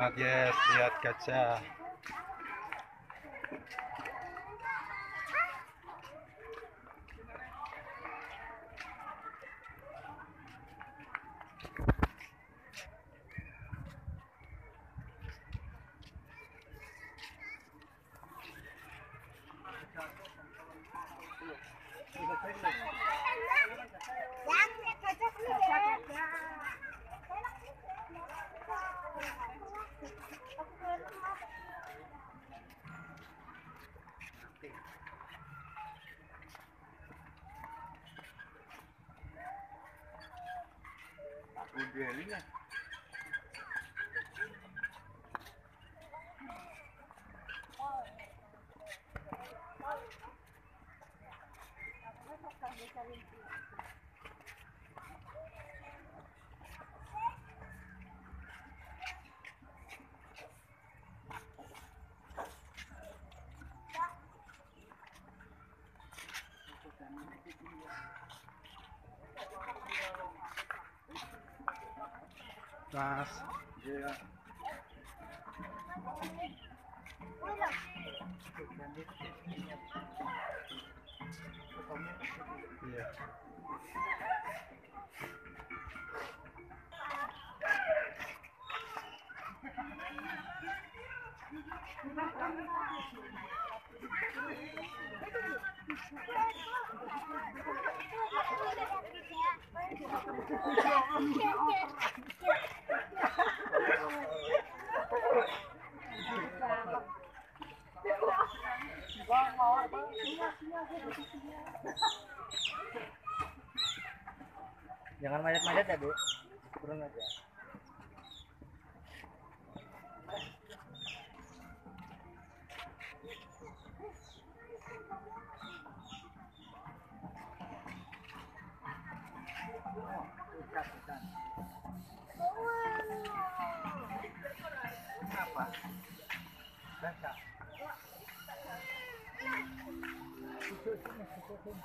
Banget yes, lihat gajah. Aku Yeah, you know. Iya. iya. Jangan manjat-manjat ya, Bu. Turun aja. itu capitan. Apa? Baca. Susu sini, susu sini.